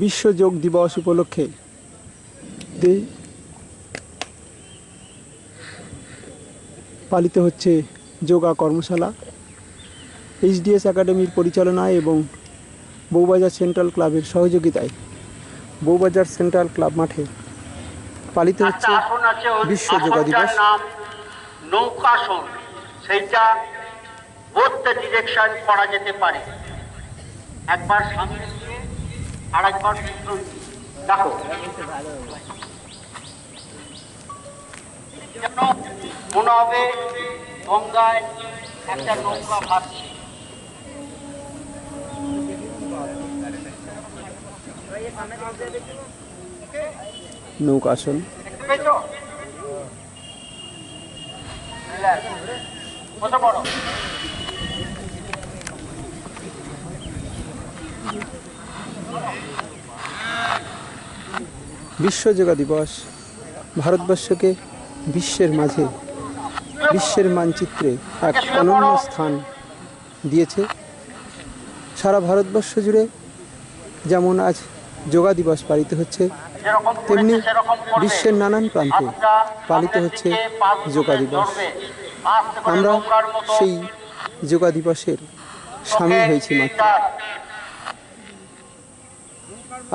বিশ্ব যোগ দিবস উপলক্ষে। পালিত হচ্ছে যোগা কর্মশালা এইচডিএস একাডেমির পরিচালনায় এবং বউবাজার সেন্ট্রাল ক্লাবের সহযোগিতায়। বউবাজার সেন্ট্রাল ক্লাব মাঠে পালিত হচ্ছে আছে ওই বিশ্ব যোগা দিবস। নৌকাসন সেইটা বোথ ডিরেকশন করা যেতে পারে। একবার সামনে পিছন দিয়ে। দেখো। মনে হবে গঙ্গায় একটা নৌকা নৌকাসন দেখতে পেয়েছ? Relax. বিশ্ব যোগা দিবস ভারতবর্ষকে বিশ্বের মাঝে, বিশ্বের মানচিত্রে এক অনন্য স্থান দিয়েছে সারা ভারতবর্ষ জুড়ে যেমন আজ যোগা দিবস পালিত হচ্ছে, তেমনি। বিশ্বের নানান প্রান্তে পালিত হচ্ছে যোগা দিবস আমরা সেই যোগা দিবসের সামিল হয়েছি মাত্র তার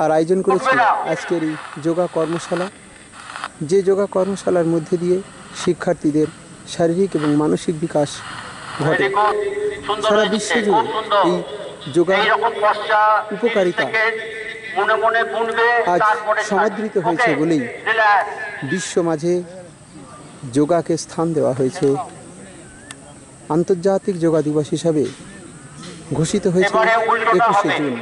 আর আয়োজন করেছি আজকের এই যোগা কর্মশালা। যে যোগা কর্মশালার মধ্যে দিয়ে শিক্ষার্থীদের শারীরিক এবং মানসিক বিকাশ ঘটে। সারা বিশ্ব জুড়ে এই যোগা উপকারিতা আজ সমাদৃত হয়েছে বলেই বিশ্ব মাঝে যোগাকে স্থান দেওয়া হয়েছে। আন্তর্জাতিক যোগা দিবস হিসাবে ঘোষিত হয়েছে একুশে জুন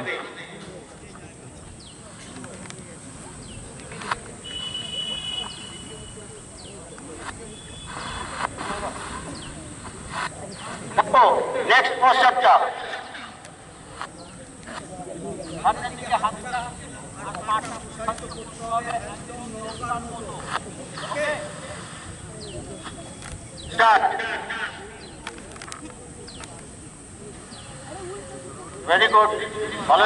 দেখো নেক্সট পশ্চাৎটা সামনের দিকে হাতটা আর পাটা উৎসাহিত নৌকার মতো। ওকে স্টার্ট ভেরি গুড ভালো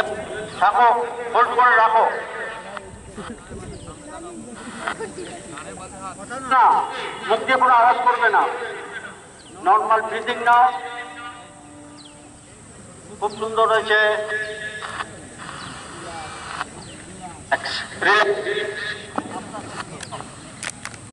থাকো হোল্ড করে রাখো। না, মুখ দিয়ে কোনো আওয়াজ করবে না। নর্মাল ব্রিদিং নাও। খুব সুন্দর হয়েছে.